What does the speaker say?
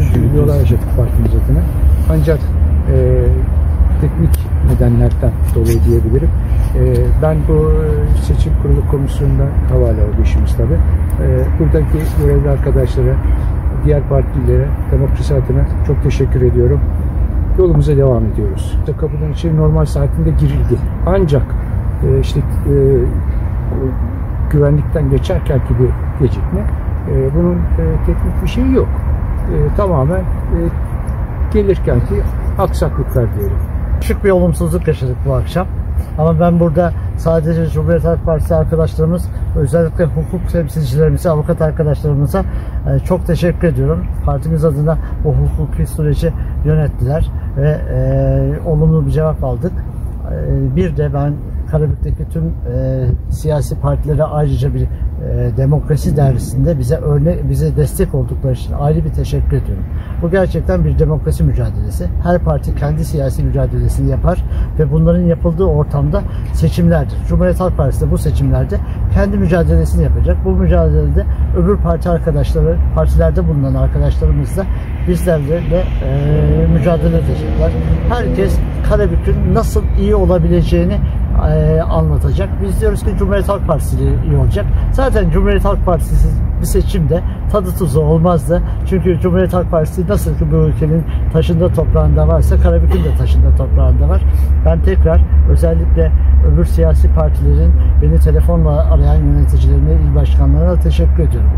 üzücü bir olay yaşadık partimiz adına. Ancak e, teknik nedenlerden dolayı diyebilirim. E, ben bu e, seçim kurulu komisyonunda havale oldu işimiz tabii. E, buradaki görevli arkadaşlara, diğer partilere, demokrasi adına çok teşekkür ediyorum. Yolumuza devam ediyoruz. Kapıdan içeri normal saatinde girildi. Ancak e, işte e, güvenlikten geçerken gibi gecikme. E, bunun e, teknik bir şeyi yok. E, tamamen e, gelirken ki aksaklıklar diyelim. Küçük bir olumsuzluk yaşadık bu akşam. Ama ben burada sadece Cumhuriyet Halk Partisi arkadaşlarımız, özellikle hukuk temsilcilerimize, avukat arkadaşlarımıza e, çok teşekkür ediyorum. Partimiz adına bu hukuki süreci yönettiler ve e, olumlu bir cevap aldık. E, bir de ben Karabük'teki tüm e, siyasi partilere ayrıca bir e, demokrasi dersinde bize örnek bize destek oldukları için ayrı bir teşekkür ediyorum. Bu gerçekten bir demokrasi mücadelesi. Her parti kendi siyasi mücadelesini yapar ve bunların yapıldığı ortamda seçimlerdir. Cumhuriyet Halk Partisi de bu seçimlerde kendi mücadelesini yapacak. Bu mücadelede öbür parti arkadaşları, partilerde bulunan arkadaşlarımız da bizlerle e, mücadele edecekler. Herkes Karabük'ün nasıl iyi olabileceğini e, anlatacak. Biz diyoruz ki Cumhuriyet Halk Partisi iyi olacak. Zaten Cumhuriyet Halk Partisi bir seçimde tadı tuzu olmazdı. Çünkü Cumhuriyet Halk Partisi nasıl ki bu ülkenin taşında toprağında varsa Karabük'ün de taşında toprağında var. Ben tekrar özellikle öbür siyasi partilerin beni telefonla arayan yöneticilerine, il başkanlarına teşekkür ediyorum.